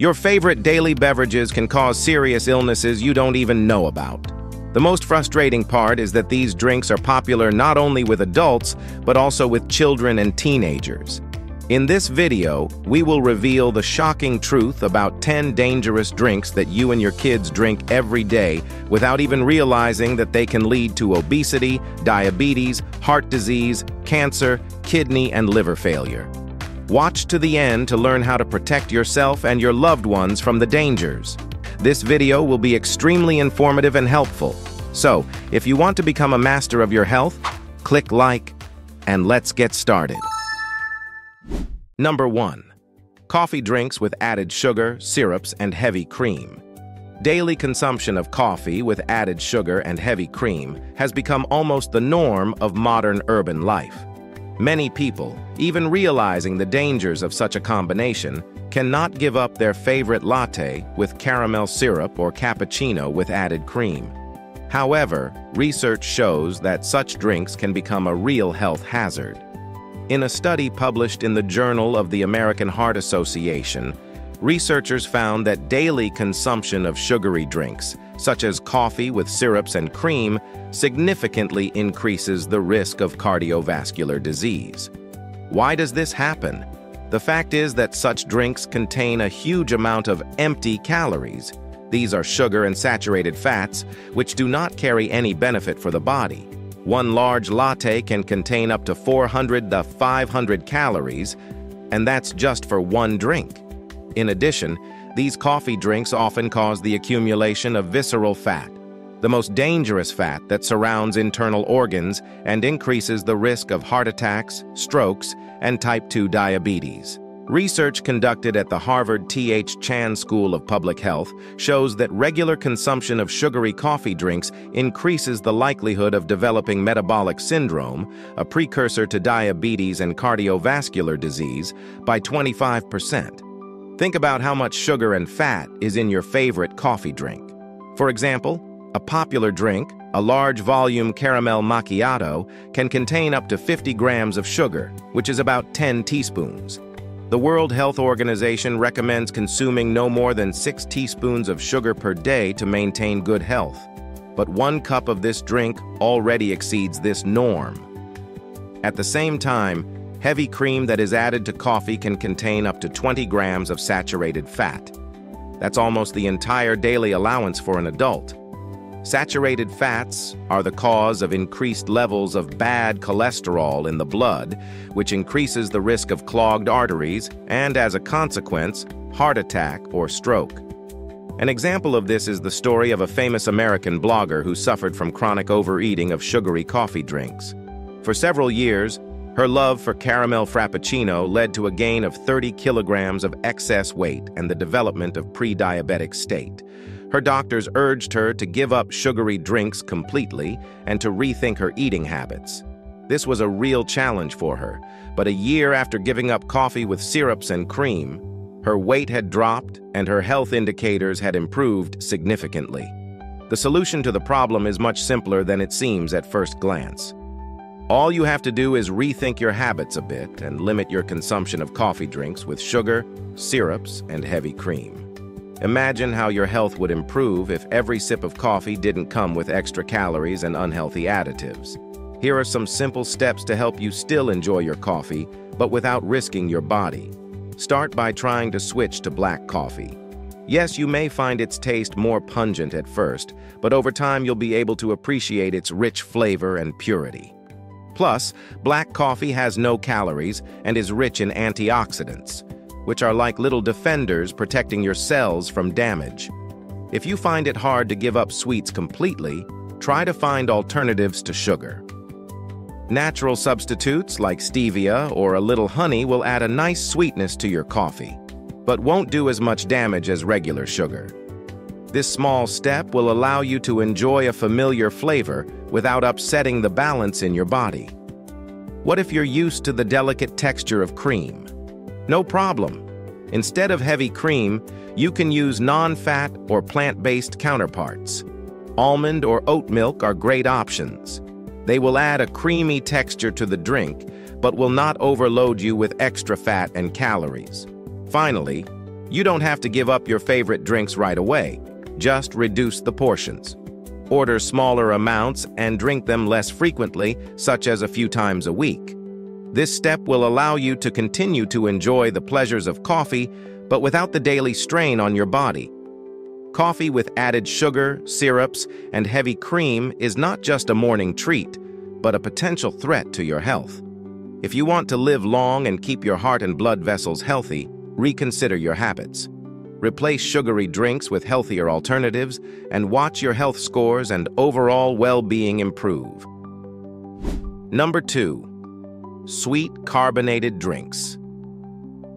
Your favorite daily beverages can cause serious illnesses you don't even know about. The most frustrating part is that these drinks are popular not only with adults, but also with children and teenagers. In this video, we will reveal the shocking truth about 10 dangerous drinks that you and your kids drink every day without even realizing that they can lead to obesity, diabetes, heart disease, cancer, kidney, and liver failure. Watch to the end to learn how to protect yourself and your loved ones from the dangers. This video will be extremely informative and helpful. So, if you want to become a master of your health, click like, and let's get started. Number 1. Coffee drinks with added sugar, syrups, and heavy cream. Daily consumption of coffee with added sugar and heavy cream has become almost the norm of modern urban life. Many people, even realizing the dangers of such a combination, cannot give up their favorite latte with caramel syrup or cappuccino with added cream. However, research shows that such drinks can become a real health hazard. In a study published in the Journal of the American Heart Association, researchers found that daily consumption of sugary drinks, such as coffee with syrups and cream, significantly increases the risk of cardiovascular disease. Why does this happen? The fact is that such drinks contain a huge amount of empty calories. These are sugar and saturated fats, which do not carry any benefit for the body. One large latte can contain up to 400 to 500 calories, and that's just for one drink. In addition, these coffee drinks often cause the accumulation of visceral fat, the most dangerous fat that surrounds internal organs and increases the risk of heart attacks, strokes, and type 2 diabetes. Research conducted at the Harvard T.H. Chan School of Public Health shows that regular consumption of sugary coffee drinks increases the likelihood of developing metabolic syndrome, a precursor to diabetes and cardiovascular disease, by 25%. Think about how much sugar and fat is in your favorite coffee drink. For example, a popular drink, a large volume caramel macchiato, can contain up to 50 grams of sugar, which is about 10 teaspoons. The World Health Organization recommends consuming no more than 6 teaspoons of sugar per day to maintain good health. But one cup of this drink already exceeds this norm. At the same time, Heavy cream that is added to coffee can contain up to 20 grams of saturated fat. That's almost the entire daily allowance for an adult. Saturated fats are the cause of increased levels of bad cholesterol in the blood, which increases the risk of clogged arteries and, as a consequence, heart attack or stroke. An example of this is the story of a famous American blogger who suffered from chronic overeating of sugary coffee drinks. For several years, her love for caramel frappuccino led to a gain of 30 kilograms of excess weight and the development of pre-diabetic state. Her doctors urged her to give up sugary drinks completely and to rethink her eating habits. This was a real challenge for her, but a year after giving up coffee with syrups and cream, her weight had dropped and her health indicators had improved significantly. The solution to the problem is much simpler than it seems at first glance. All you have to do is rethink your habits a bit and limit your consumption of coffee drinks with sugar, syrups, and heavy cream. Imagine how your health would improve if every sip of coffee didn't come with extra calories and unhealthy additives. Here are some simple steps to help you still enjoy your coffee, but without risking your body. Start by trying to switch to black coffee. Yes, you may find its taste more pungent at first, but over time you'll be able to appreciate its rich flavor and purity. Plus, black coffee has no calories and is rich in antioxidants, which are like little defenders protecting your cells from damage. If you find it hard to give up sweets completely, try to find alternatives to sugar. Natural substitutes like stevia or a little honey will add a nice sweetness to your coffee, but won't do as much damage as regular sugar. This small step will allow you to enjoy a familiar flavor without upsetting the balance in your body. What if you're used to the delicate texture of cream? No problem. Instead of heavy cream, you can use non-fat or plant-based counterparts. Almond or oat milk are great options. They will add a creamy texture to the drink, but will not overload you with extra fat and calories. Finally, You don't have to give up your favorite drinks right away. Just reduce the portions. Order smaller amounts and drink them less frequently, such as a few times a week. This step will allow you to continue to enjoy the pleasures of coffee, but without the daily strain on your body. Coffee with added sugar, syrups, and heavy cream is not just a morning treat, but a potential threat to your health. If you want to live long and keep your heart and blood vessels healthy, reconsider your habits. Replace sugary drinks with healthier alternatives and watch your health scores and overall well-being improve. Number 2. Sweet carbonated drinks.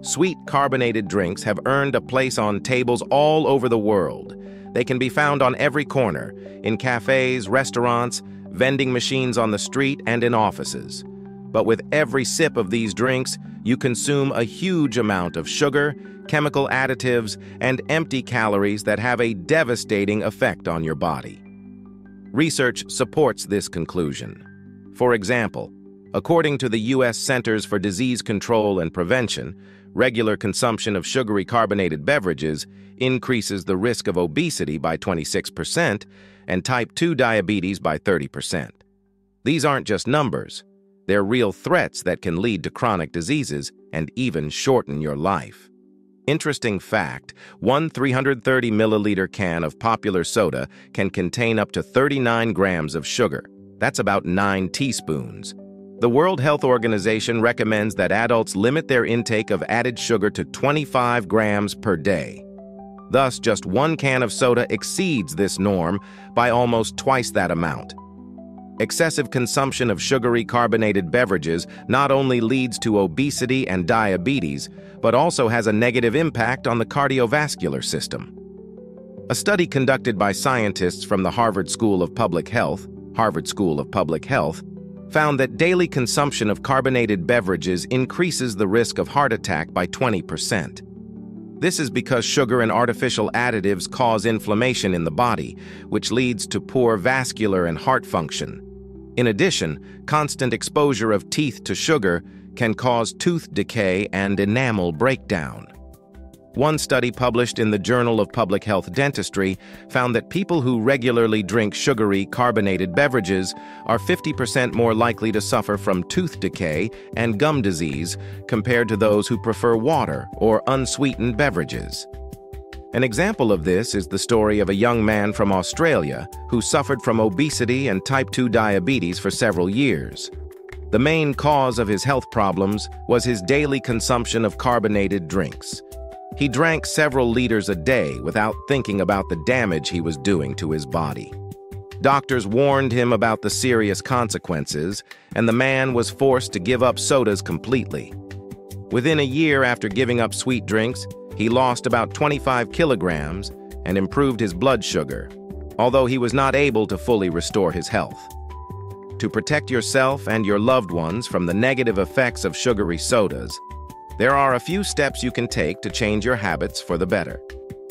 Sweet carbonated drinks have earned a place on tables all over the world. They can be found on every corner, in cafes, restaurants, vending machines on the street, and in offices. But with every sip of these drinks, you consume a huge amount of sugar, chemical additives, and empty calories that have a devastating effect on your body. Research supports this conclusion. For example, according to the U.S. Centers for Disease Control and Prevention, regular consumption of sugary carbonated beverages increases the risk of obesity by 26% and type 2 diabetes by 30%. These aren't just numbers. They're real threats that can lead to chronic diseases and even shorten your life. Interesting fact, one 330 milliliter can of popular soda can contain up to 39 grams of sugar. That's about 9 teaspoons. The World Health Organization recommends that adults limit their intake of added sugar to 25 grams per day. Thus, just one can of soda exceeds this norm by almost twice that amount. Excessive consumption of sugary carbonated beverages not only leads to obesity and diabetes, but also has a negative impact on the cardiovascular system. A study conducted by scientists from the Harvard School of Public Health, Harvard School of Public Health, found that daily consumption of carbonated beverages increases the risk of heart attack by 20%. This is because sugar and artificial additives cause inflammation in the body, which leads to poor vascular and heart function. In addition, constant exposure of teeth to sugar can cause tooth decay and enamel breakdown. One study published in the Journal of Public Health Dentistry found that people who regularly drink sugary, carbonated beverages are 50% more likely to suffer from tooth decay and gum disease compared to those who prefer water or unsweetened beverages. An example of this is the story of a young man from Australia who suffered from obesity and type 2 diabetes for several years. The main cause of his health problems was his daily consumption of carbonated drinks. He drank several liters a day without thinking about the damage he was doing to his body. Doctors warned him about the serious consequences, and the man was forced to give up sodas completely. Within a year after giving up sweet drinks, he lost about 25 kilograms and improved his blood sugar, although he was not able to fully restore his health. To protect yourself and your loved ones from the negative effects of sugary sodas, there are a few steps you can take to change your habits for the better.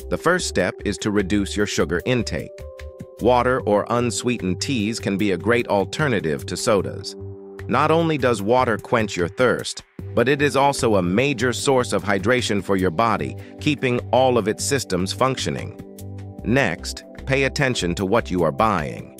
The first step is to reduce your sugar intake. Water or unsweetened teas can be a great alternative to sodas. Not only does water quench your thirst, but it is also a major source of hydration for your body, keeping all of its systems functioning. Next, pay attention to what you are buying.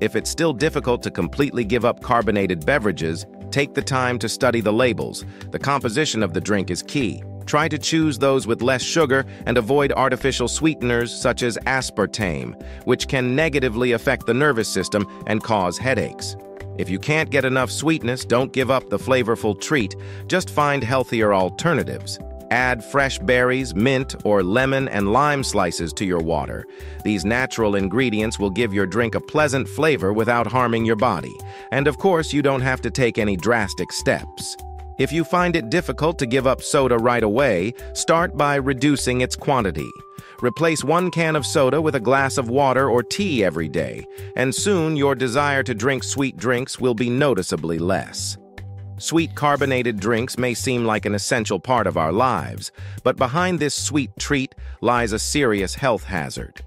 If it's still difficult to completely give up carbonated beverages, take the time to study the labels. The composition of the drink is key. Try to choose those with less sugar and avoid artificial sweeteners such as aspartame, which can negatively affect the nervous system and cause headaches. If you can't get enough sweetness, don't give up the flavorful treat. Just find healthier alternatives. Add fresh berries, mint, or lemon and lime slices to your water. These natural ingredients will give your drink a pleasant flavor without harming your body. And of course, you don't have to take any drastic steps. If you find it difficult to give up soda right away, start by reducing its quantity. Replace one can of soda with a glass of water or tea every day, and soon your desire to drink sweet drinks will be noticeably less. Sweet carbonated drinks may seem like an essential part of our lives, but behind this sweet treat lies a serious health hazard.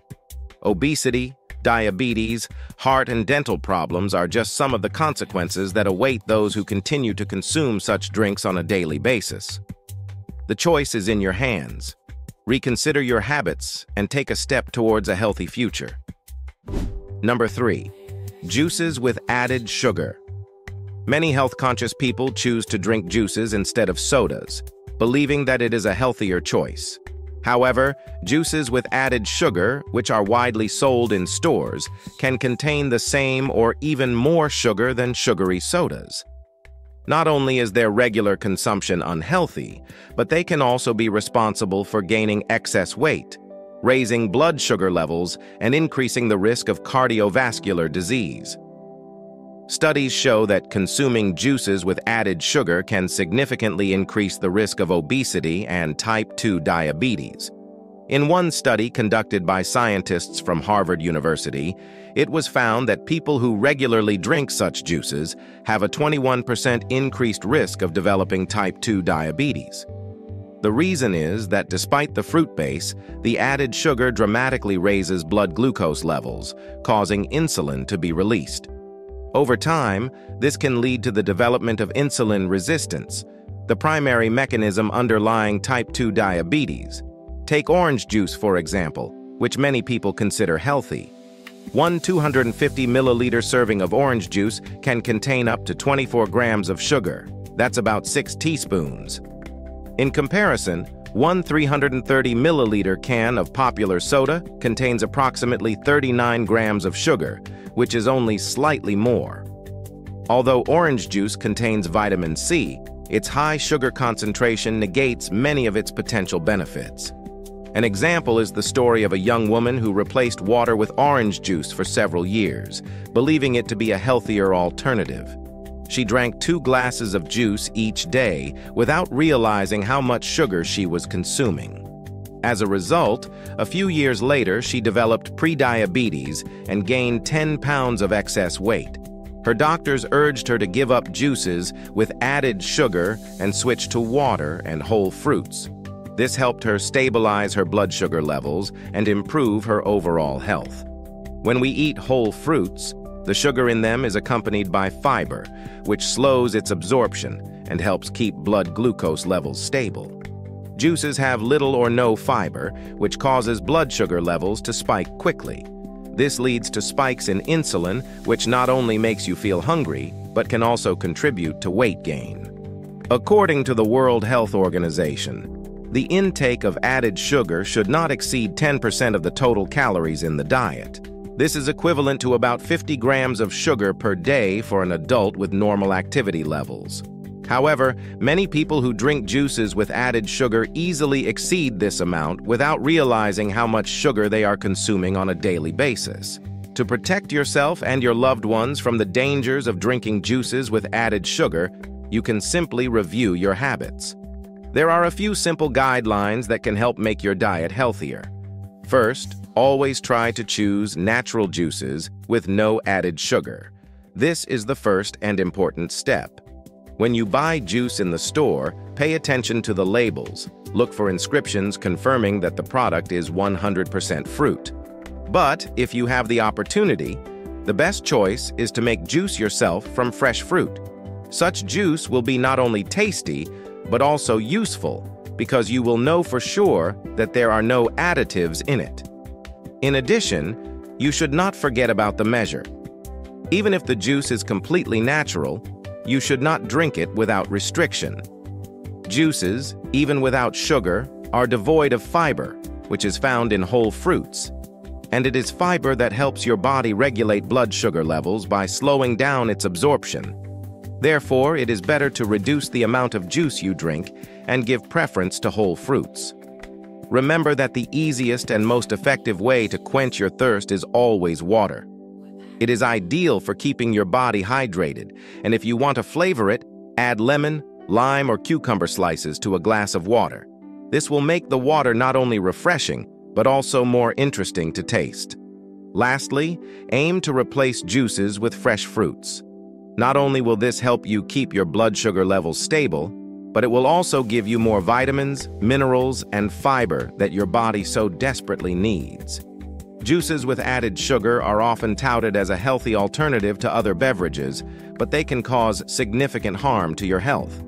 Obesity, diabetes, heart and dental problems are just some of the consequences that await those who continue to consume such drinks on a daily basis. The choice is in your hands. Reconsider your habits and take a step towards a healthy future. Number 3. Juices with added sugar. Many health-conscious people choose to drink juices instead of sodas, believing that it is a healthier choice. However, juices with added sugar, which are widely sold in stores, can contain the same or even more sugar than sugary sodas. Not only is their regular consumption unhealthy, but they can also be responsible for gaining excess weight, raising blood sugar levels, and increasing the risk of cardiovascular disease. Studies show that consuming juices with added sugar can significantly increase the risk of obesity and type 2 diabetes. In one study conducted by scientists from Harvard University, it was found that people who regularly drink such juices have a 21% increased risk of developing type 2 diabetes. The reason is that despite the fruit base, the added sugar dramatically raises blood glucose levels, causing insulin to be released. Over time, this can lead to the development of insulin resistance, the primary mechanism underlying type 2 diabetes. Take orange juice, for example, which many people consider healthy. One 250 milliliter serving of orange juice can contain up to 24 grams of sugar. That's about 6 teaspoons. In comparison, one 330 milliliter can of popular soda contains approximately 39 grams of sugar, which is only slightly more. Although orange juice contains vitamin C, its high sugar concentration negates many of its potential benefits. An example is the story of a young woman who replaced water with orange juice for several years, believing it to be a healthier alternative. She drank two glasses of juice each day without realizing how much sugar she was consuming. As a result, a few years later, she developed prediabetes and gained 10 pounds of excess weight. Her doctors urged her to give up juices with added sugar and switch to water and whole fruits. This helped her stabilize her blood sugar levels and improve her overall health. When we eat whole fruits, the sugar in them is accompanied by fiber, which slows its absorption and helps keep blood glucose levels stable. Juices have little or no fiber, which causes blood sugar levels to spike quickly. This leads to spikes in insulin, which not only makes you feel hungry, but can also contribute to weight gain. According to the World Health Organization, the intake of added sugar should not exceed 10% of the total calories in the diet. This is equivalent to about 50 grams of sugar per day for an adult with normal activity levels. However, many people who drink juices with added sugar easily exceed this amount without realizing how much sugar they are consuming on a daily basis. To protect yourself and your loved ones from the dangers of drinking juices with added sugar, you can simply review your habits. There are a few simple guidelines that can help make your diet healthier. First, always try to choose natural juices with no added sugar. This is the first and important step. When you buy juice in the store, pay attention to the labels. Look for inscriptions confirming that the product is 100% fruit. But if you have the opportunity, the best choice is to make juice yourself from fresh fruit. Such juice will be not only tasty, but also useful because you will know for sure that there are no additives in it. In addition, you should not forget about the measure. Even if the juice is completely natural, you should not drink it without restriction. Juices, even without sugar, are devoid of fiber, which is found in whole fruits. And it is fiber that helps your body regulate blood sugar levels by slowing down its absorption. Therefore, it is better to reduce the amount of juice you drink and give preference to whole fruits. Remember that the easiest and most effective way to quench your thirst is always water. It is ideal for keeping your body hydrated, and if you want to flavor it, add lemon, lime, or cucumber slices to a glass of water. This will make the water not only refreshing, but also more interesting to taste. Lastly, aim to replace juices with fresh fruits. Not only will this help you keep your blood sugar levels stable, but it will also give you more vitamins, minerals, and fiber that your body so desperately needs. Juices with added sugar are often touted as a healthy alternative to other beverages, but they can cause significant harm to your health.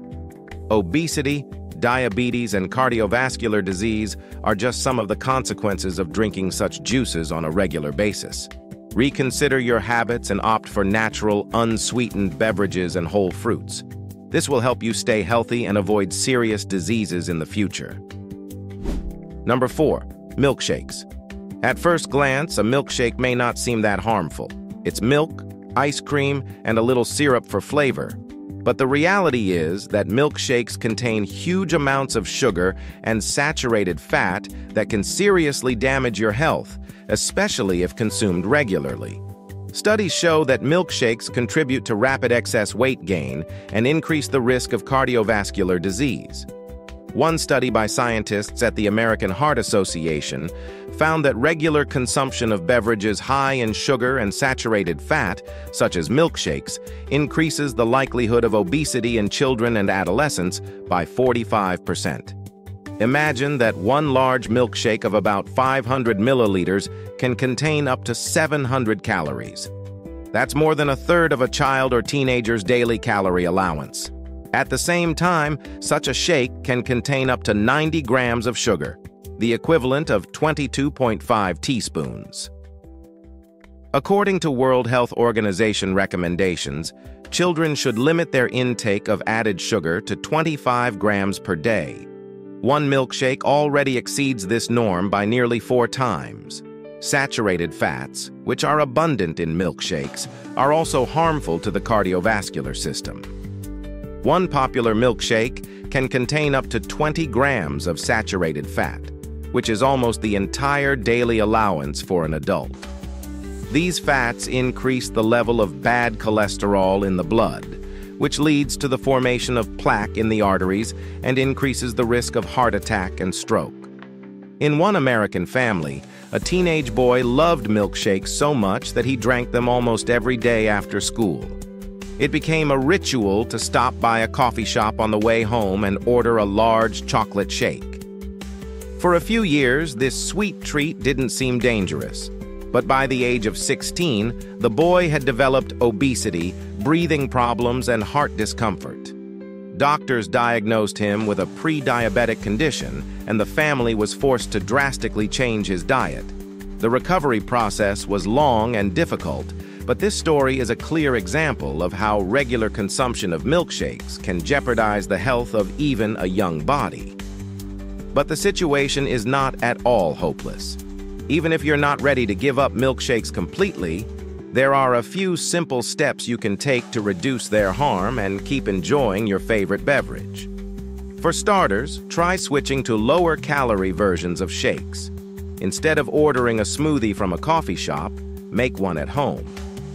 Obesity, diabetes, and cardiovascular disease are just some of the consequences of drinking such juices on a regular basis. Reconsider your habits and opt for natural, unsweetened beverages and whole fruits. This will help you stay healthy and avoid serious diseases in the future. Number 4. Milkshakes. At first glance, a milkshake may not seem that harmful. It's milk, ice cream, and a little syrup for flavor. But the reality is that milkshakes contain huge amounts of sugar and saturated fat that can seriously damage your health, especially if consumed regularly. Studies show that milkshakes contribute to rapid excess weight gain and increase the risk of cardiovascular disease. One study by scientists at the American Heart Association found that regular consumption of beverages high in sugar and saturated fat, such as milkshakes, increases the likelihood of obesity in children and adolescents by 45%. Imagine that one large milkshake of about 500 milliliters can contain up to 700 calories. That's more than a third of a child or teenager's daily calorie allowance. At the same time, such a shake can contain up to 90 grams of sugar, the equivalent of 22.5 teaspoons. According to World Health Organization recommendations, children should limit their intake of added sugar to 25 grams per day. One milkshake already exceeds this norm by nearly four times. Saturated fats, which are abundant in milkshakes, are also harmful to the cardiovascular system. One popular milkshake can contain up to 20 grams of saturated fat, which is almost the entire daily allowance for an adult. These fats increase the level of bad cholesterol in the blood, which leads to the formation of plaque in the arteries and increases the risk of heart attack and stroke. In one American family, a teenage boy loved milkshakes so much that he drank them almost every day after school. It became a ritual to stop by a coffee shop on the way home and order a large chocolate shake. For a few years, this sweet treat didn't seem dangerous. But by the age of 16, the boy had developed obesity, breathing problems, and heart discomfort. Doctors diagnosed him with a pre-diabetic condition, and the family was forced to drastically change his diet. The recovery process was long and difficult, but this story is a clear example of how regular consumption of milkshakes can jeopardize the health of even a young body. But the situation is not at all hopeless. Even if you're not ready to give up milkshakes completely, there are a few simple steps you can take to reduce their harm and keep enjoying your favorite beverage. For starters, try switching to lower calorie versions of shakes. Instead of ordering a smoothie from a coffee shop, make one at home.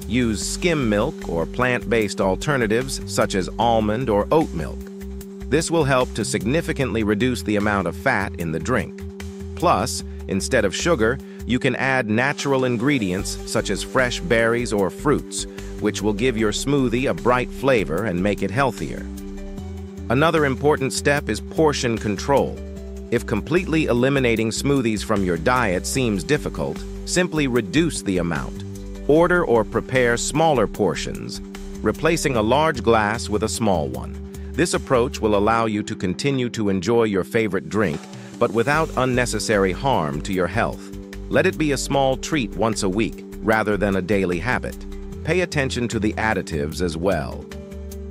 Use skim milk or plant-based alternatives such as almond or oat milk. This will help to significantly reduce the amount of fat in the drink. Plus, instead of sugar, you can add natural ingredients such as fresh berries or fruits, which will give your smoothie a bright flavor and make it healthier. Another important step is portion control. If completely eliminating smoothies from your diet seems difficult, simply reduce the amount. Order or prepare smaller portions, replacing a large glass with a small one. This approach will allow you to continue to enjoy your favorite drink, but without unnecessary harm to your health. Let it be a small treat once a week, rather than a daily habit. Pay attention to the additives as well.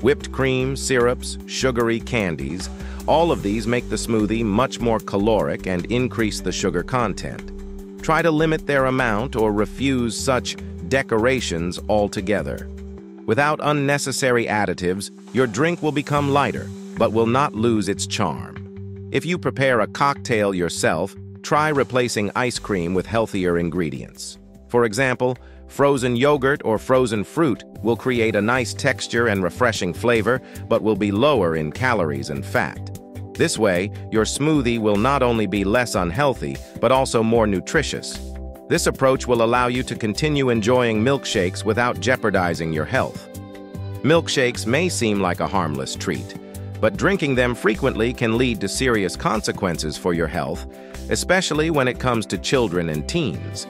Whipped cream, syrups, sugary candies, all of these make the smoothie much more caloric and increase the sugar content. Try to limit their amount or refuse such decorations altogether. Without unnecessary additives, your drink will become lighter, but will not lose its charm. If you prepare a cocktail yourself, try replacing ice cream with healthier ingredients. For example, frozen yogurt or frozen fruit will create a nice texture and refreshing flavor, but will be lower in calories and fat. This way, your smoothie will not only be less unhealthy, but also more nutritious, this approach will allow you to continue enjoying milkshakes without jeopardizing your health. Milkshakes may seem like a harmless treat, but drinking them frequently can lead to serious consequences for your health, especially when it comes to children and teens.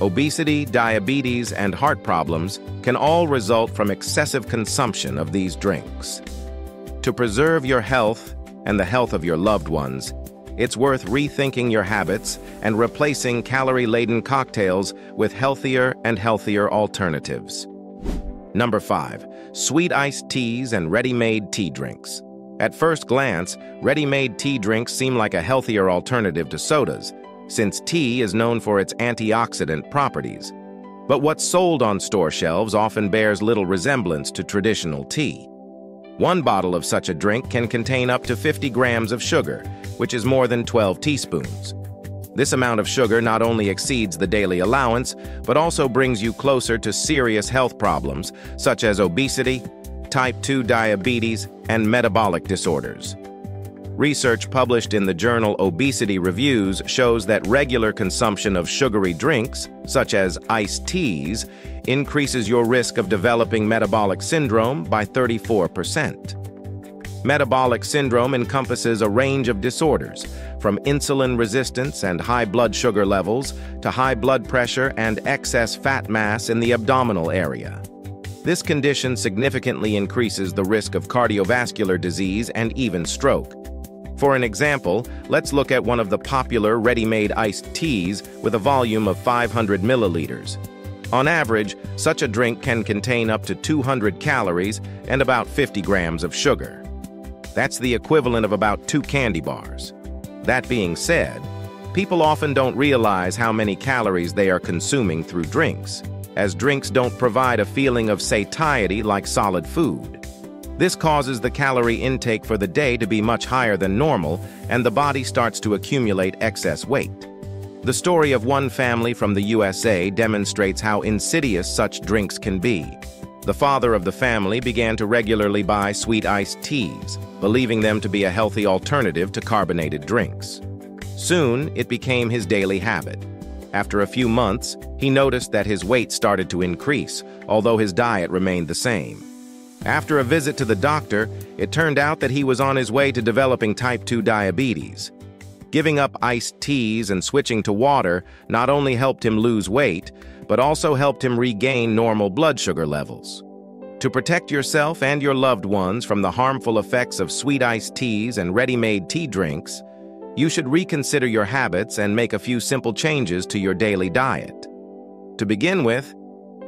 Obesity, diabetes, and heart problems can all result from excessive consumption of these drinks. To preserve your health and the health of your loved ones, it's worth rethinking your habits and replacing calorie-laden cocktails with healthier and healthier alternatives. Number 5. Sweet iced teas and ready-made tea drinks. At first glance, ready-made tea drinks seem like a healthier alternative to sodas, since tea is known for its antioxidant properties. But what's sold on store shelves often bears little resemblance to traditional tea. One bottle of such a drink can contain up to 50 grams of sugar, which is more than 12 teaspoons. This amount of sugar not only exceeds the daily allowance, but also brings you closer to serious health problems, such as obesity, type 2 diabetes, and metabolic disorders. Research published in the journal Obesity Reviews shows that regular consumption of sugary drinks, such as iced teas, increases your risk of developing metabolic syndrome by 34%. Metabolic syndrome encompasses a range of disorders, from insulin resistance and high blood sugar levels to high blood pressure and excess fat mass in the abdominal area. This condition significantly increases the risk of cardiovascular disease and even stroke. For an example, let's look at one of the popular ready-made iced teas with a volume of 500 milliliters. On average, such a drink can contain up to 200 calories and about 50 grams of sugar. That's the equivalent of about two candy bars. That being said, people often don't realize how many calories they are consuming through drinks, as drinks don't provide a feeling of satiety like solid food. This causes the calorie intake for the day to be much higher than normal, and the body starts to accumulate excess weight. The story of one family from the USA demonstrates how insidious such drinks can be. The father of the family began to regularly buy sweet iced teas, believing them to be a healthy alternative to carbonated drinks. Soon, it became his daily habit. After a few months, he noticed that his weight started to increase, although his diet remained the same. After a visit to the doctor, it turned out that he was on his way to developing type 2 diabetes. Giving up iced teas and switching to water not only helped him lose weight, but also helped him regain normal blood sugar levels. To protect yourself and your loved ones from the harmful effects of sweet iced teas and ready-made tea drinks, you should reconsider your habits and make a few simple changes to your daily diet. To begin with,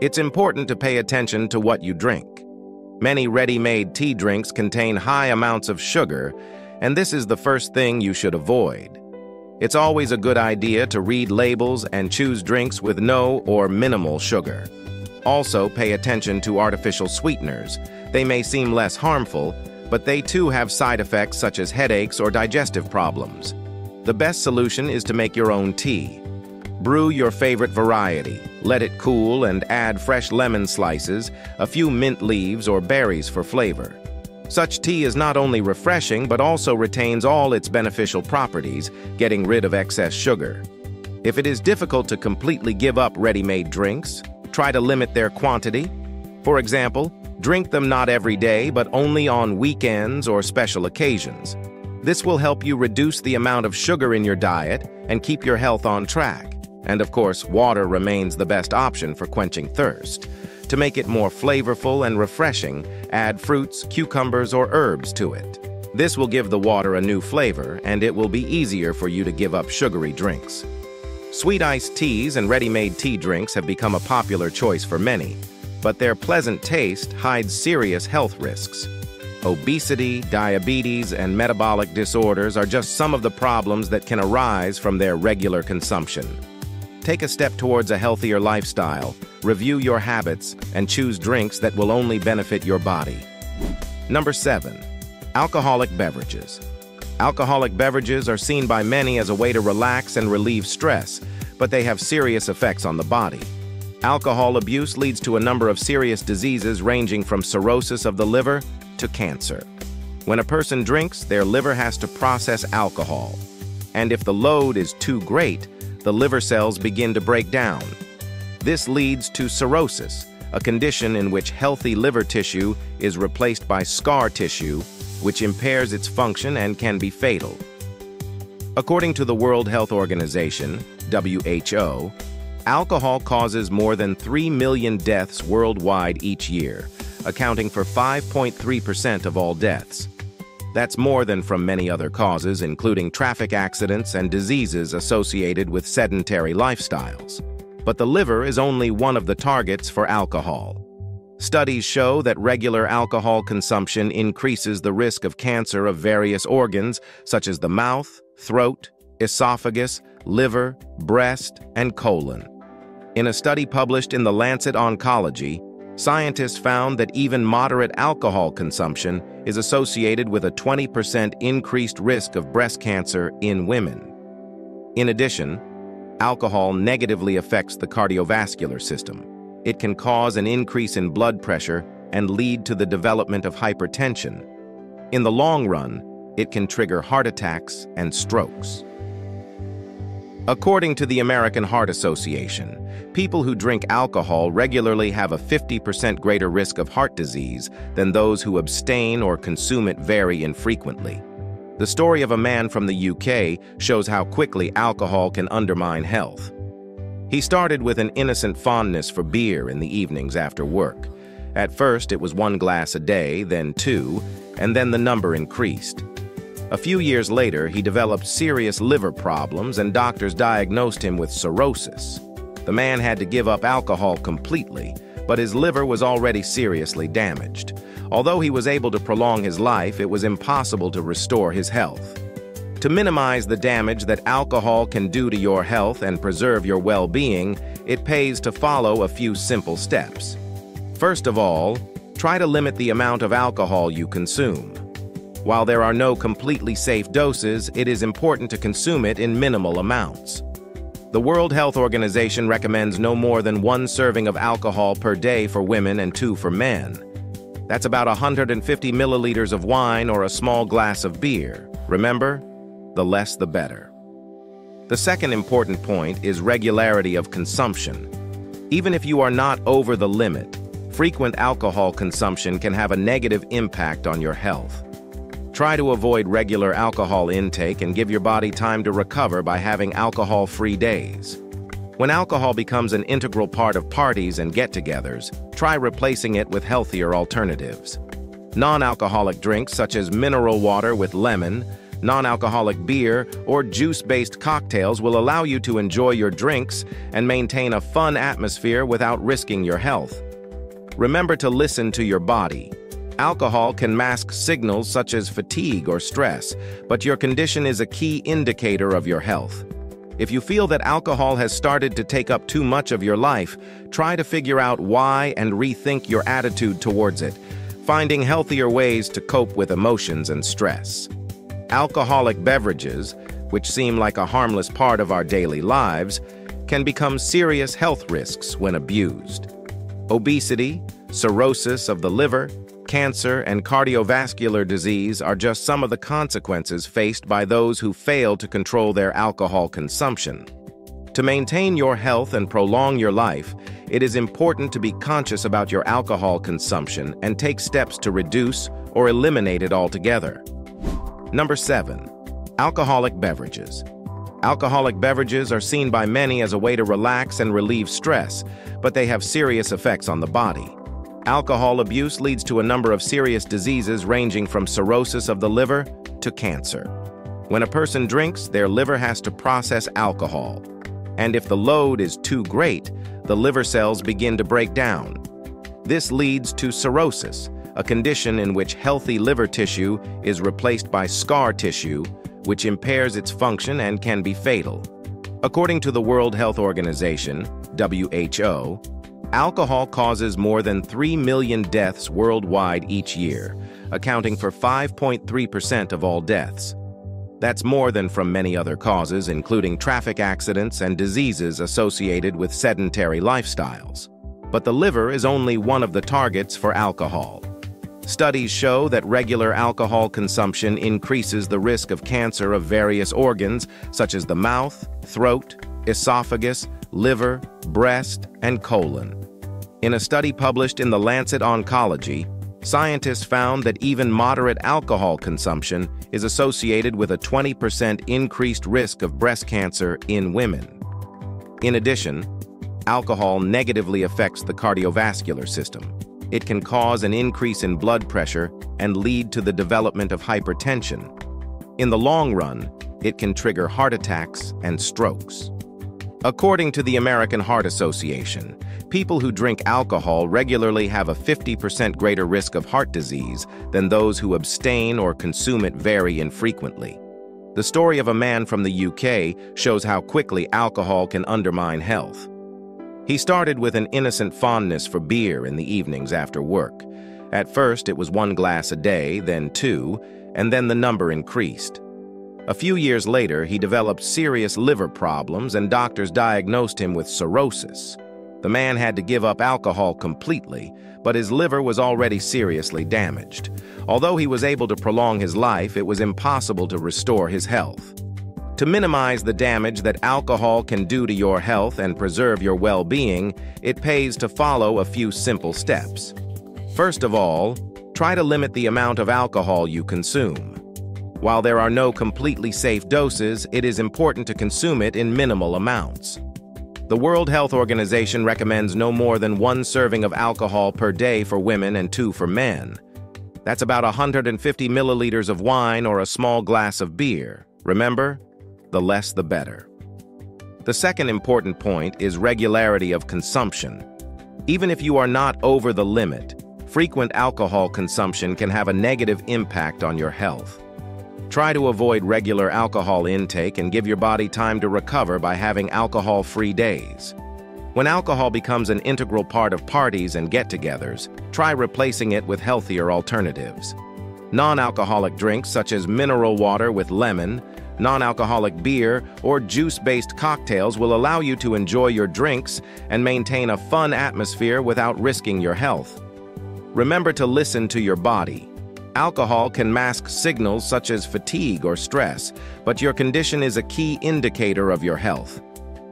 it's important to pay attention to what you drink. Many ready-made tea drinks contain high amounts of sugar, and this is the first thing you should avoid. It's always a good idea to read labels and choose drinks with no or minimal sugar. Also, pay attention to artificial sweeteners. They may seem less harmful, but they too have side effects such as headaches or digestive problems. The best solution is to make your own tea. Brew your favorite variety, let it cool and add fresh lemon slices, a few mint leaves or berries for flavor. Such tea is not only refreshing but also retains all its beneficial properties, getting rid of excess sugar. If it is difficult to completely give up ready-made drinks, try to limit their quantity. For example, drink them not every day but only on weekends or special occasions. This will help you reduce the amount of sugar in your diet and keep your health on track. And of course, water remains the best option for quenching thirst. To make it more flavorful and refreshing, add fruits, cucumbers, or herbs to it. This will give the water a new flavor, and it will be easier for you to give up sugary drinks. Sweet iced teas and ready-made tea drinks have become a popular choice for many, but their pleasant taste hides serious health risks. Obesity, diabetes, and metabolic disorders are just some of the problems that can arise from their regular consumption. Take a step towards a healthier lifestyle, review your habits, and choose drinks that will only benefit your body. Number 7. Alcoholic beverages. Alcoholic beverages are seen by many as a way to relax and relieve stress, but they have serious effects on the body. Alcohol abuse leads to a number of serious diseases ranging from cirrhosis of the liver to cancer. When a person drinks, their liver has to process alcohol. And if the load is too great, the liver cells begin to break down. This leads to cirrhosis, a condition in which healthy liver tissue is replaced by scar tissue, which impairs its function and can be fatal. According to the World Health Organization, WHO, alcohol causes more than 3 million deaths worldwide each year, accounting for 5.3% of all deaths. That's more than from many other causes, including traffic accidents and diseases associated with sedentary lifestyles. But the liver is only one of the targets for alcohol. Studies show that regular alcohol consumption increases the risk of cancer of various organs, such as the mouth, throat, esophagus, liver, breast, and colon. In a study published in The Lancet Oncology, scientists found that even moderate alcohol consumption is associated with a 20% increased risk of breast cancer in women. In addition, alcohol negatively affects the cardiovascular system. It can cause an increase in blood pressure and lead to the development of hypertension. In the long run, it can trigger heart attacks and strokes. According to the American Heart Association, people who drink alcohol regularly have a 50% greater risk of heart disease than those who abstain or consume it very infrequently. The story of a man from the UK shows how quickly alcohol can undermine health. He started with an innocent fondness for beer in the evenings after work. At first, it was one glass a day, then two, and then the number increased. A few years later, he developed serious liver problems and doctors diagnosed him with cirrhosis. The man had to give up alcohol completely, but his liver was already seriously damaged. Although he was able to prolong his life, it was impossible to restore his health. To minimize the damage that alcohol can do to your health and preserve your well-being, it pays to follow a few simple steps. First of all, try to limit the amount of alcohol you consume. While there are no completely safe doses, it is important to consume it in minimal amounts. The World Health Organization recommends no more than one serving of alcohol per day for women and two for men. That's about 150 milliliters of wine or a small glass of beer. Remember, the less the better. The second important point is regularity of consumption. Even if you are not over the limit, frequent alcohol consumption can have a negative impact on your health. Try to avoid regular alcohol intake and give your body time to recover by having alcohol-free days. When alcohol becomes an integral part of parties and get-togethers, try replacing it with healthier alternatives. Non-alcoholic drinks such as mineral water with lemon, non-alcoholic beer, or juice-based cocktails will allow you to enjoy your drinks and maintain a fun atmosphere without risking your health. Remember to listen to your body. Alcohol can mask signals such as fatigue or stress, but your condition is a key indicator of your health. If you feel that alcohol has started to take up too much of your life, try to figure out why and rethink your attitude towards it, finding healthier ways to cope with emotions and stress. Alcoholic beverages, which seem like a harmless part of our daily lives, can become serious health risks when abused. Obesity, cirrhosis of the liver, cancer, and cardiovascular disease are just some of the consequences faced by those who fail to control their alcohol consumption. To maintain your health and prolong your life, it is important to be conscious about your alcohol consumption and take steps to reduce or eliminate it altogether. Number 7. Alcoholic beverages. Alcoholic beverages are seen by many as a way to relax and relieve stress, but they have serious effects on the body. Alcohol abuse leads to a number of serious diseases ranging from cirrhosis of the liver to cancer. When a person drinks, their liver has to process alcohol. And if the load is too great, the liver cells begin to break down. This leads to cirrhosis, a condition in which healthy liver tissue is replaced by scar tissue, which impairs its function and can be fatal. According to the World Health Organization, WHO, Alcohol causes more than 3 million deaths worldwide each year, accounting for 5.3% of all deaths. That's more than from many other causes, including traffic accidents and diseases associated with sedentary lifestyles. But the liver is only one of the targets for alcohol. Studies show that regular alcohol consumption increases the risk of cancer of various organs, such as the mouth, throat, esophagus, liver, breast, and colon. In a study published in The Lancet Oncology, scientists found that even moderate alcohol consumption is associated with a 20% increased risk of breast cancer in women. In addition, alcohol negatively affects the cardiovascular system. it can cause an increase in blood pressure and lead to the development of hypertension. In the long run, it can trigger heart attacks and strokes. According to the American Heart Association, people who drink alcohol regularly have a 50% greater risk of heart disease than those who abstain or consume it very infrequently. The story of a man from the UK shows how quickly alcohol can undermine health. He started with an innocent fondness for beer in the evenings after work. At first, it was one glass a day, then two, and then the number increased. A few years later, he developed serious liver problems and doctors diagnosed him with cirrhosis. The man had to give up alcohol completely, but his liver was already seriously damaged. Although he was able to prolong his life, it was impossible to restore his health. To minimize the damage that alcohol can do to your health and preserve your well-being, it pays to follow a few simple steps. First of all, try to limit the amount of alcohol you consume. While there are no completely safe doses, it is important to consume it in minimal amounts. The World Health Organization recommends no more than one serving of alcohol per day for women and two for men. That's about 150 milliliters of wine or a small glass of beer. Remember, the less the better. The second important point is regularity of consumption. Even if you are not over the limit, frequent alcohol consumption can have a negative impact on your health. Try to avoid regular alcohol intake and give your body time to recover by having alcohol-free days. When alcohol becomes an integral part of parties and get-togethers, try replacing it with healthier alternatives. Non-alcoholic drinks such as mineral water with lemon, non-alcoholic beer, or juice-based cocktails will allow you to enjoy your drinks and maintain a fun atmosphere without risking your health. Remember to listen to your body. Alcohol can mask signals such as fatigue or stress, but your condition is a key indicator of your health.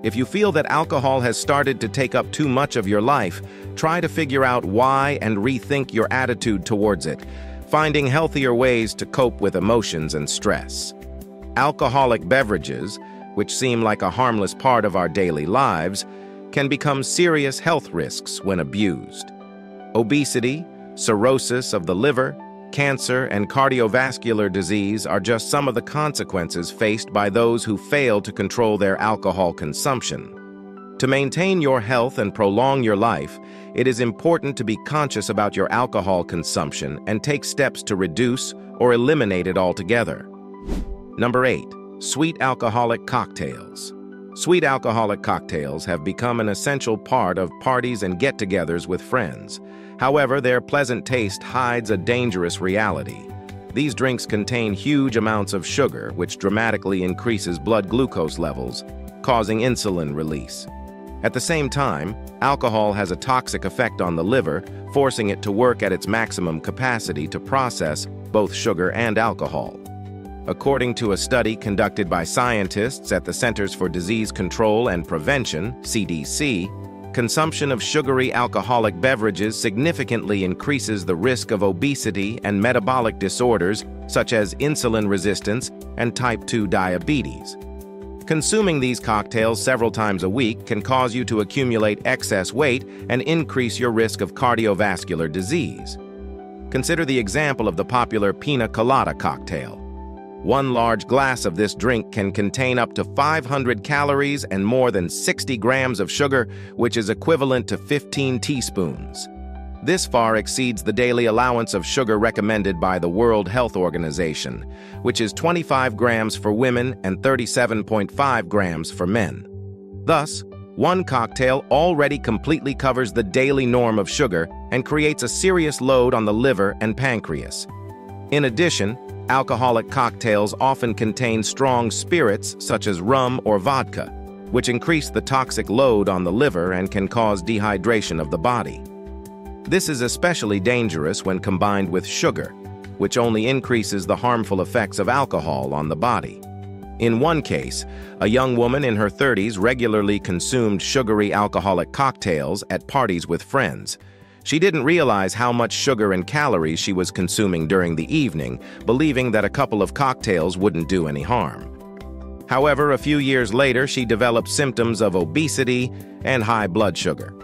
If you feel that alcohol has started to take up too much of your life, try to figure out why and rethink your attitude towards it, finding healthier ways to cope with emotions and stress. Alcoholic beverages, which seem like a harmless part of our daily lives, can become serious health risks when abused. Obesity, cirrhosis of the liver, Cancer and cardiovascular disease are just some of the consequences faced by those who fail to control their alcohol consumption. To maintain your health and prolong your life, it is important to be conscious about your alcohol consumption and take steps to reduce or eliminate it altogether. Number 8. Sweet alcoholic cocktails. Sweet alcoholic cocktails have become an essential part of parties and get-togethers with friends. However, their pleasant taste hides a dangerous reality. These drinks contain huge amounts of sugar, which dramatically increases blood glucose levels, causing insulin release. At the same time, alcohol has a toxic effect on the liver, forcing it to work at its maximum capacity to process both sugar and alcohol. According to a study conducted by scientists at the Centers for Disease Control and Prevention, CDC, consumption of sugary alcoholic beverages significantly increases the risk of obesity and metabolic disorders such as insulin resistance and type 2 diabetes. Consuming these cocktails several times a week can cause you to accumulate excess weight and increase your risk of cardiovascular disease. Consider the example of the popular pina colada cocktail. One large glass of this drink can contain up to 500 calories and more than 60 grams of sugar, which is equivalent to 15 teaspoons. This far exceeds the daily allowance of sugar recommended by the World Health Organization, which is 25 grams for women and 37.5 grams for men. Thus, one cocktail already completely covers the daily norm of sugar and creates a serious load on the liver and pancreas. In addition, Alcoholic cocktails often contain strong spirits such as rum or vodka, which increase the toxic load on the liver and can cause dehydration of the body. This is especially dangerous when combined with sugar, which only increases the harmful effects of alcohol on the body. In one case, a young woman in her 30s regularly consumed sugary alcoholic cocktails at parties with friends, she didn't realize how much sugar and calories she was consuming during the evening, believing that a couple of cocktails wouldn't do any harm. However, a few years later, she developed symptoms of obesity and high blood sugar.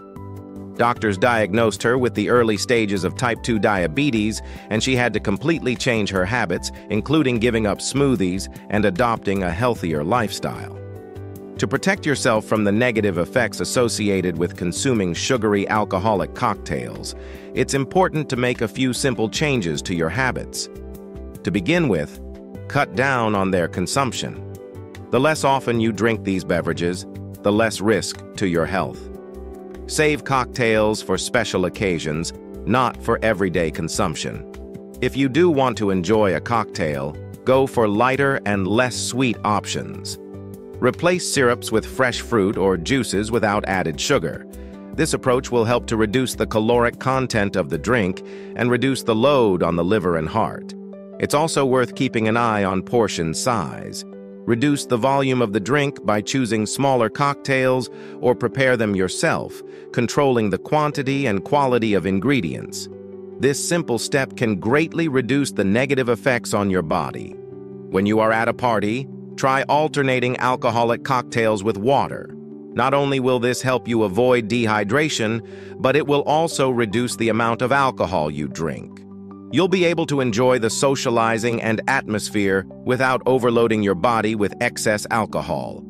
Doctors diagnosed her with the early stages of type 2 diabetes, and she had to completely change her habits, including giving up smoothies and adopting a healthier lifestyle. To protect yourself from the negative effects associated with consuming sugary alcoholic cocktails, it's important to make a few simple changes to your habits. To begin with, cut down on their consumption. The less often you drink these beverages, the less risk to your health. Save cocktails for special occasions, not for everyday consumption. If you do want to enjoy a cocktail, go for lighter and less sweet options. Replace syrups with fresh fruit or juices without added sugar. This approach will help to reduce the caloric content of the drink and reduce the load on the liver and heart. It's also worth keeping an eye on portion size. Reduce the volume of the drink by choosing smaller cocktails or prepare them yourself, controlling the quantity and quality of ingredients. This simple step can greatly reduce the negative effects on your body. When you are at a party, try alternating alcoholic cocktails with water. Not only will this help you avoid dehydration, but it will also reduce the amount of alcohol you drink. You'll be able to enjoy the socializing and atmosphere without overloading your body with excess alcohol.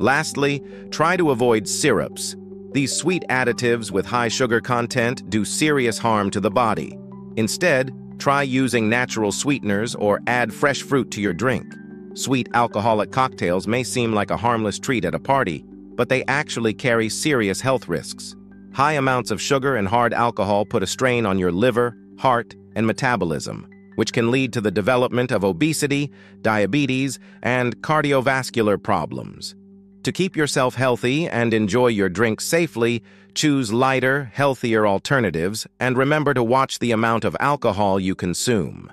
Lastly, try to avoid syrups. These sweet additives with high sugar content do serious harm to the body. Instead, try using natural sweeteners or add fresh fruit to your drink. Sweet alcoholic cocktails may seem like a harmless treat at a party, but they actually carry serious health risks. High amounts of sugar and hard alcohol put a strain on your liver, heart, and metabolism, which can lead to the development of obesity, diabetes, and cardiovascular problems. To keep yourself healthy and enjoy your drink safely, choose lighter, healthier alternatives and remember to watch the amount of alcohol you consume.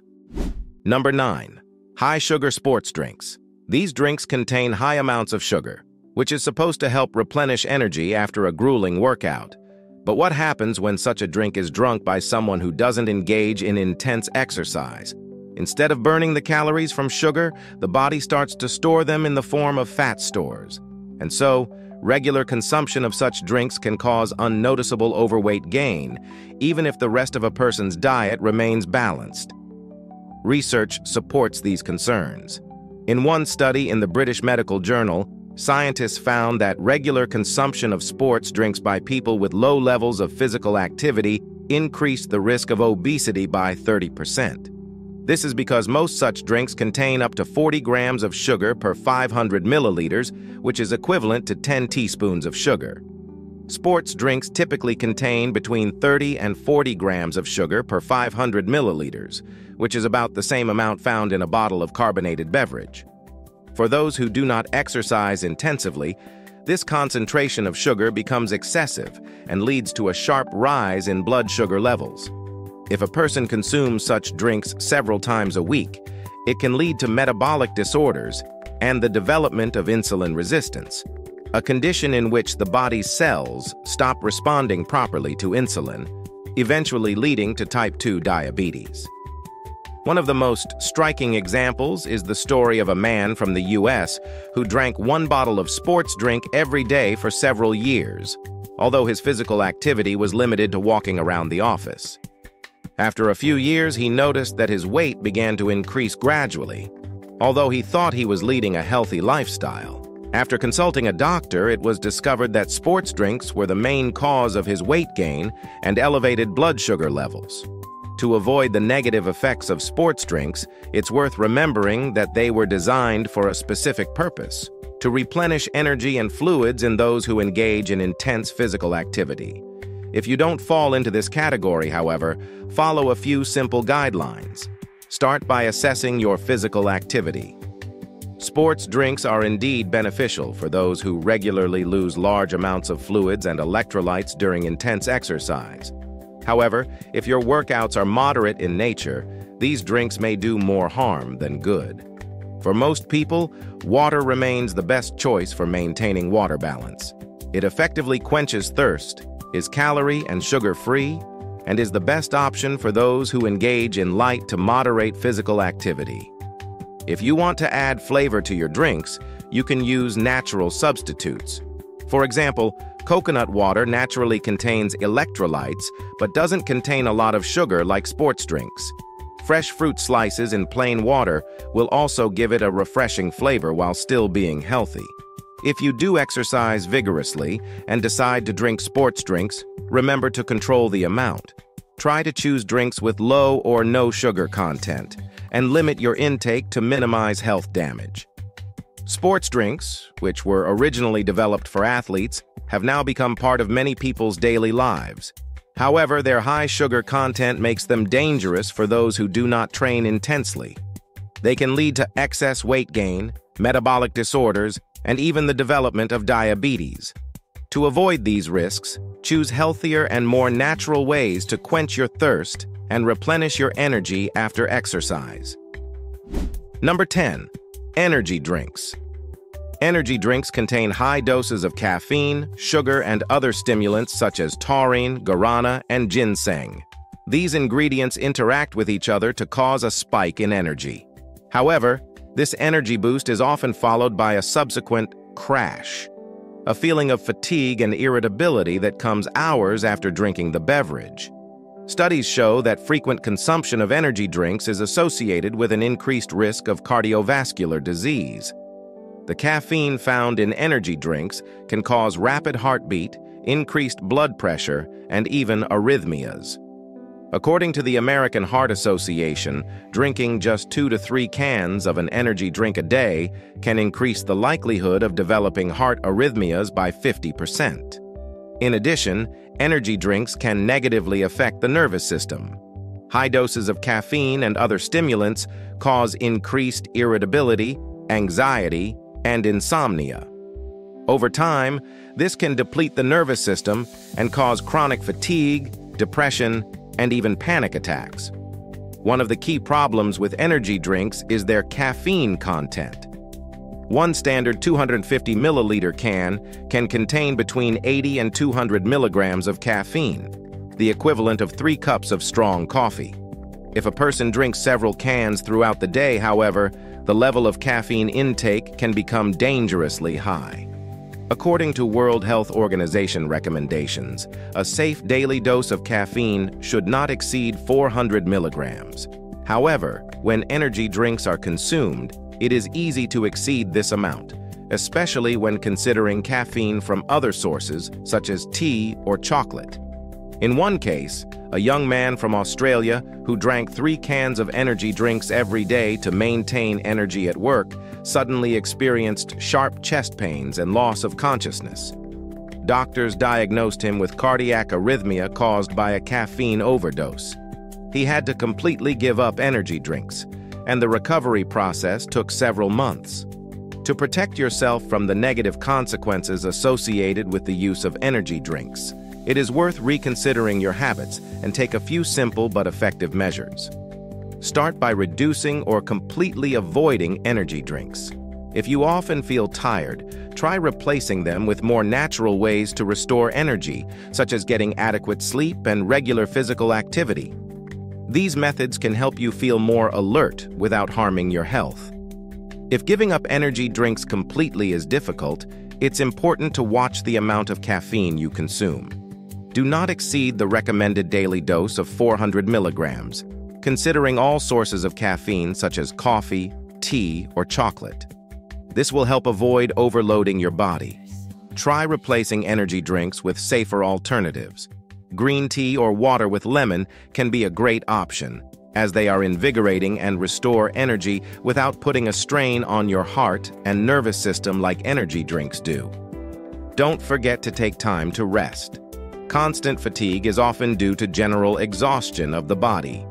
Number 9. High sugar sports drinks. These drinks contain high amounts of sugar, which is supposed to help replenish energy after a grueling workout. But what happens when such a drink is drunk by someone who doesn't engage in intense exercise? Instead of burning the calories from sugar, the body starts to store them in the form of fat stores. And so, regular consumption of such drinks can cause unnoticeable overweight gain, even if the rest of a person's diet remains balanced. Research supports these concerns. In one study in the British Medical Journal, Scientists found that regular consumption of sports drinks by people with low levels of physical activity increased the risk of obesity by 30%. This is because most such drinks contain up to 40 grams of sugar per 500 milliliters, which is equivalent to 10 teaspoons of sugar. Sports drinks typically contain between 30 and 40 grams of sugar per 500 milliliters, which is about the same amount found in a bottle of carbonated beverage. For those who do not exercise intensively, this concentration of sugar becomes excessive and leads to a sharp rise in blood sugar levels. If a person consumes such drinks several times a week, it can lead to metabolic disorders and the development of insulin resistance, a condition in which the body's cells stop responding properly to insulin, eventually leading to type 2 diabetes. One of the most striking examples is the story of a man from the US who drank one bottle of sports drink every day for several years, although his physical activity was limited to walking around the office. After a few years, he noticed that his weight began to increase gradually, although he thought he was leading a healthy lifestyle. After consulting a doctor, it was discovered that sports drinks were the main cause of his weight gain and elevated blood sugar levels. To avoid the negative effects of sports drinks, it's worth remembering that they were designed for a specific purpose, to replenish energy and fluids in those who engage in intense physical activity. If you don't fall into this category, however, follow a few simple guidelines. Start by assessing your physical activity. Sports drinks are indeed beneficial for those who regularly lose large amounts of fluids and electrolytes during intense exercise. However, if your workouts are moderate in nature, these drinks may do more harm than good. For most people, water remains the best choice for maintaining water balance. It effectively quenches thirst, is calorie and sugar-free, and is the best option for those who engage in light to moderate physical activity. If you want to add flavor to your drinks, you can use natural substitutes. For example, coconut water naturally contains electrolytes, but doesn't contain a lot of sugar like sports drinks. Fresh fruit slices in plain water will also give it a refreshing flavor while still being healthy. If you do exercise vigorously and decide to drink sports drinks, remember to control the amount. Try to choose drinks with low or no sugar content, and limit your intake to minimize health damage. Sports drinks, which were originally developed for athletes, have now become part of many people's daily lives. However, their high sugar content makes them dangerous for those who do not train intensely. They can lead to excess weight gain, metabolic disorders, and even the development of diabetes. To avoid these risks, choose healthier and more natural ways to quench your thirst and replenish your energy after exercise. Number 10. Energy drinks. Energy drinks contain high doses of caffeine, sugar, and other stimulants such as taurine, guarana, and ginseng. These ingredients interact with each other to cause a spike in energy. However, this energy boost is often followed by a subsequent crash, a feeling of fatigue and irritability that comes hours after drinking the beverage. Studies show that frequent consumption of energy drinks is associated with an increased risk of cardiovascular disease. The caffeine found in energy drinks can cause rapid heartbeat, increased blood pressure, and even arrhythmias. According to the American Heart Association, drinking just two to three cans of an energy drink a day can increase the likelihood of developing heart arrhythmias by 50%. In addition, energy drinks can negatively affect the nervous system. High doses of caffeine and other stimulants cause increased irritability, anxiety, and insomnia. Over time, this can deplete the nervous system and cause chronic fatigue, depression, and even panic attacks. One of the key problems with energy drinks is their caffeine content. One standard 250 milliliter can can contain between 80 and 200 milligrams of caffeine, the equivalent of three cups of strong coffee. If a person drinks several cans throughout the day, however, the level of caffeine intake can become dangerously high. According to World Health Organization recommendations, a safe daily dose of caffeine should not exceed 400 milligrams. However, when energy drinks are consumed, it is easy to exceed this amount, especially when considering caffeine from other sources such as tea or chocolate. In one case, a young man from Australia who drank three cans of energy drinks every day to maintain energy at work suddenly experienced sharp chest pains and loss of consciousness. Doctors diagnosed him with cardiac arrhythmia caused by a caffeine overdose. He had to completely give up energy drinks, and the recovery process took several months. To protect yourself from the negative consequences associated with the use of energy drinks, it is worth reconsidering your habits and take a few simple but effective measures. Start by reducing or completely avoiding energy drinks. If you often feel tired, try replacing them with more natural ways to restore energy, such as getting adequate sleep and regular physical activity. These methods can help you feel more alert without harming your health. If giving up energy drinks completely is difficult, it's important to watch the amount of caffeine you consume. Do not exceed the recommended daily dose of 400 milligrams, considering all sources of caffeine such as coffee, tea, or chocolate. This will help avoid overloading your body. Try replacing energy drinks with safer alternatives, green tea or water with lemon can be a great option, as they are invigorating and restore energy without putting a strain on your heart and nervous system like energy drinks do. Don't forget to take time to rest. Constant fatigue is often due to general exhaustion of the body.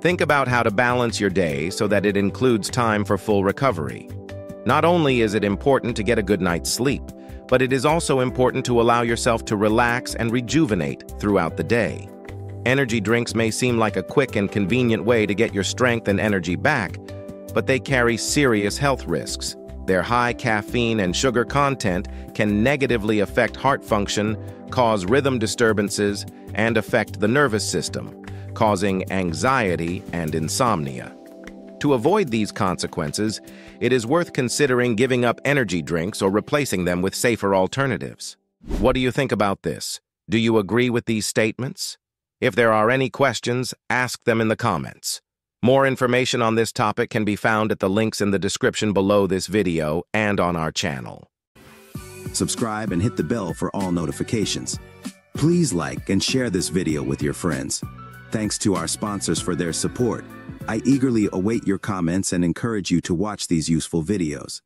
Think about how to balance your day so that it includes time for full recovery. Not only is it important to get a good night's sleep, but it is also important to allow yourself to relax and rejuvenate throughout the day. Energy drinks may seem like a quick and convenient way to get your strength and energy back, but they carry serious health risks. Their high caffeine and sugar content can negatively affect heart function, cause rhythm disturbances, and affect the nervous system, causing anxiety and insomnia. To avoid these consequences, it is worth considering giving up energy drinks or replacing them with safer alternatives. What do you think about this? Do you agree with these statements? If there are any questions, ask them in the comments. More information on this topic can be found at the links in the description below this video and on our channel. Subscribe and hit the bell for all notifications. Please like and share this video with your friends. Thanks to our sponsors for their support. I eagerly await your comments and encourage you to watch these useful videos.